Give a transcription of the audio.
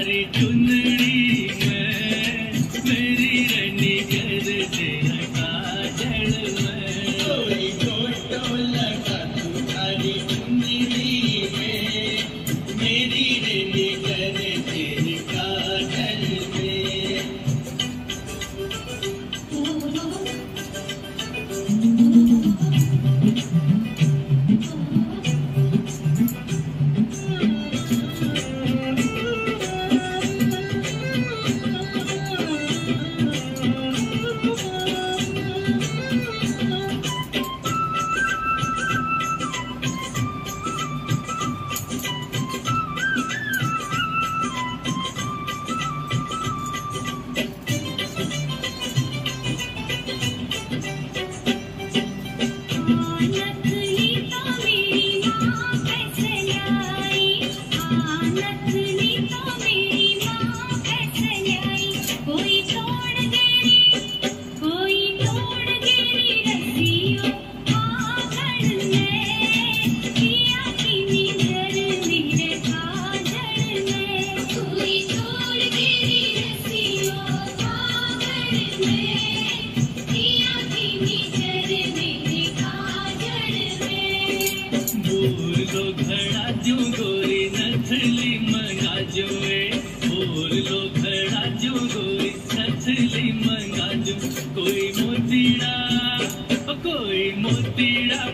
हरी चुनरी में, मेरी रनी कर दे हटा में। कोई फ़ोटो तो लगा तू हरी चुनरी में, मेरी रनी घड़ा जो गोरी नथली मंगा जो ए बोल लो घड़ा जो गोरी मंगा जो। कोई मोतीड़ा कोई मोतीड़ा